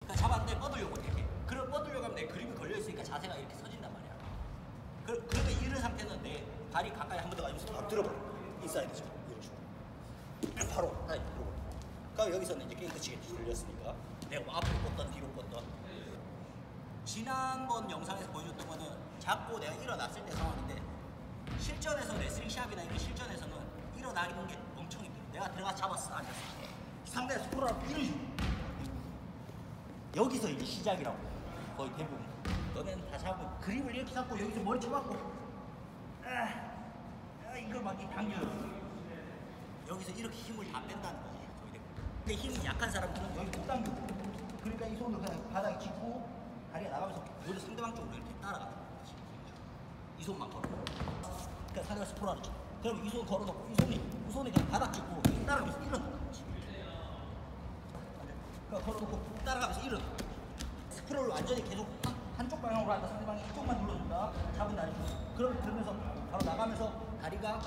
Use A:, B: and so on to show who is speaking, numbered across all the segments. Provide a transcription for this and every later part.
A: 그러니까 잡았는데 뻗으려고 이렇게. 그럼 뻗으려고 하면 내 그립이 걸려 있으니까 자세가 이렇게 서진단 말이야. 그, 그러니까 이런 상태는 내 다리 가까이 한 번 더 가지고 바로 들어버려. 인사이드죠. 이런 식으로. 바로 다리 들어버려. 그러니까 여기서는 이제 깨끗이 들렸으니까 내가 뭐 앞으로 뻗던 뒤로 뻗던 지난번 영상에서 보여줬던 거는 잡고 내가 일어났을 때 상황인데 실전에서 레슬링 샵이나 이런 실전에서는 일어나는 게 엄청 힘들어. 내가 들어가 잡았어 앉았어. 상대 스포라를 이런 식으로. 여기서 이제 시작이라고 거의 대부분. 너는 다 잡고 그립을 이렇게 잡고 여기서 머리 쳐갖고 아, 아 이걸 막 당겨요. 여기서 이렇게 힘을 다 뺀다는 거지. 거의 대부분. 근데 힘이 약한 사람들은 여기 못 당겨. 그러니까 이 손을 그냥 바닥에 짚고 다리가 나가면서 오히려 상대방 쪽으로 이렇게 따라가는 거지. 이 손만 걸어. 그러니까 상대가 스포라를 쳐. 그럼 이 손 걸어놓고 이 손이 이 손이 그냥 바닥 이렇게 따라가면서 일어나는 거지. 그러니까 걸어놓고 따라가면서 일어나. 스프롤을 완전히 계속 한, 한쪽 방향으로 한다. 상대방이 이쪽만 눌러준다. 잡은 다리. 그럼 그러면서 바로 나가면서 다리가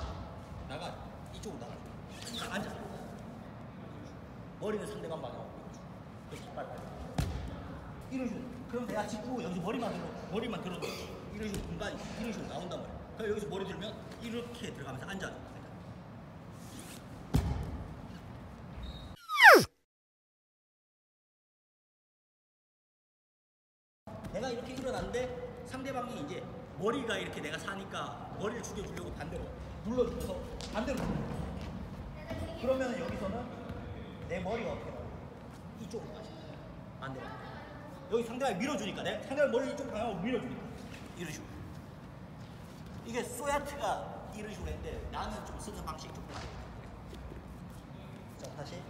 A: 나가 이쪽으로 나가. 앉아. 머리는 상대방 방향. 이렇게 빨리 빨리. 이런 식으로. 그럼 내가 짚고 여기서 머리만 들어, 머리만 들어도 이런 식으로 공간이 이런 식으로 나온단 말이야. 그럼 여기서 머리 들면 이렇게 들어가면서 앉아. 내가 이렇게 일어났는데 상대방이 이제 머리가 이렇게 내가 사니까 머리를 죽여주려고 반대로 눌러주면서 반대로 눌러. 그러면 여기서는 내 머리가 어떻게 나와? 이쪽으로 빠져. 반대로. 여기 상대방이 밀어주니까 내 상대방 머리를 이쪽 방향으로 밀어주니까 식으로. 이게 소야트가 식으로 했는데 나는 좀 쓰는 방식이 좀 다르다. 자 다시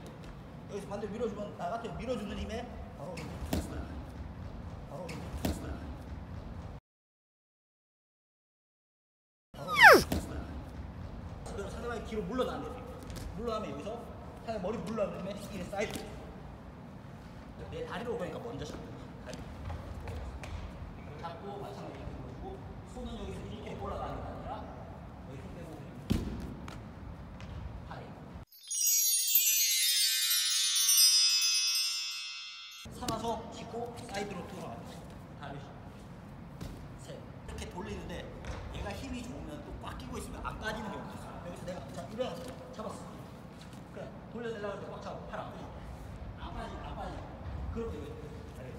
A: 여기서 반대로 밀어주면 나 같은 밀어주는 힘에 바로 바로 그럼 상대방이 뒤로 물러나면 돼. 물러나면 여기서 상대 머리 물러나면 이게 사이드. 내 다리로 오니까 먼저 잡고. 살아서 짚고 사이드로 거. 다리. 셋. 이렇게 돌리는데 얘가 힘이 좋으면 또 꽉 끼고 있으면 안 빠지는 경우가 있어. 여기서 내가 자, 일어나서 잡았어. 그래 돌려내려고 하는데 꽉 잡고 팔안 빠져. 안 빠지, 안 빠지. 그럼 다리.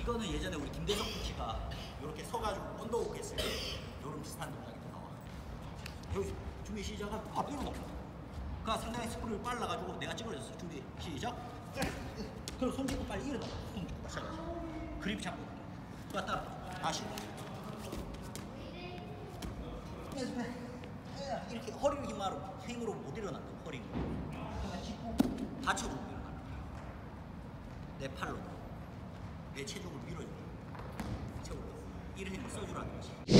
A: 이거는 예전에 우리 김대성 코치가 이렇게 서가지고 언더우크 했을 때 이런 비슷한 동작이 또 나와. 여기 준비 이러고 그러니까 상당히 스프를 빨라가지고 내가 찍어줬어. 준비 시작. 그럼 손 짚고 빨리 일어나. 손 짚고 마찬가지. 그립 잡고. 그러니까 따라. 다시. 연습해. 이렇게 허리를 힘으로, 힘으로 못 일어난다. 허리. 그러니까 짚고 받쳐주고 일어나. 내 팔로. 내 체중을 밀어 힘을 써주라는 거지.